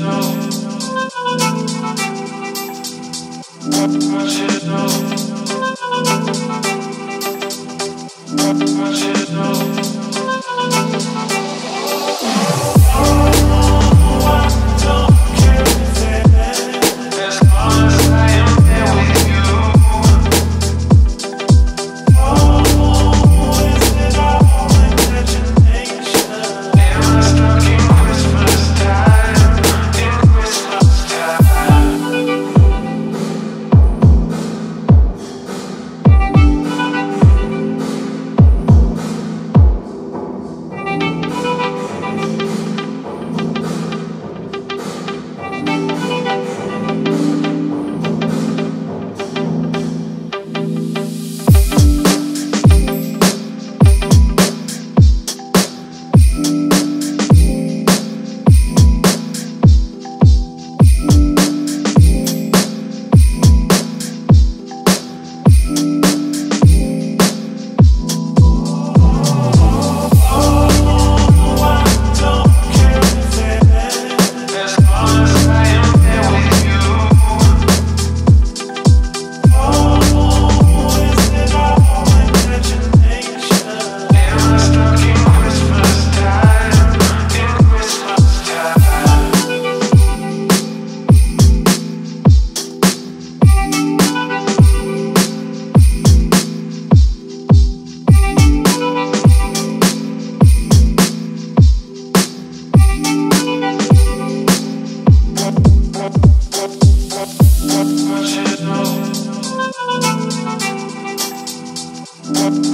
What you know?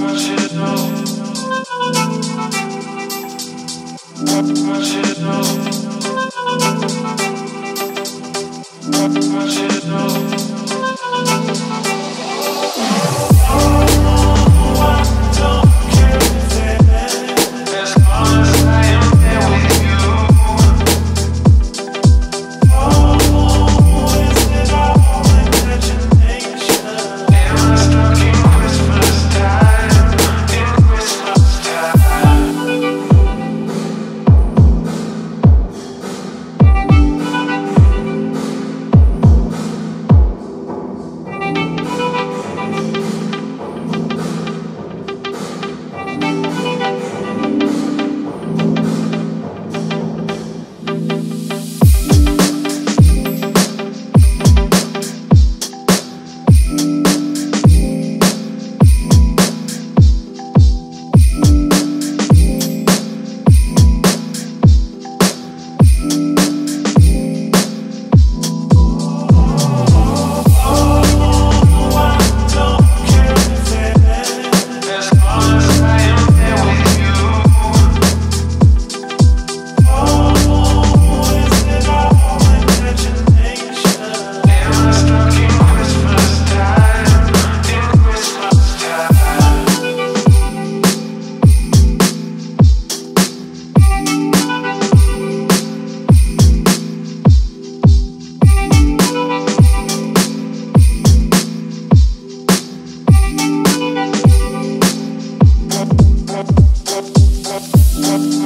What you know?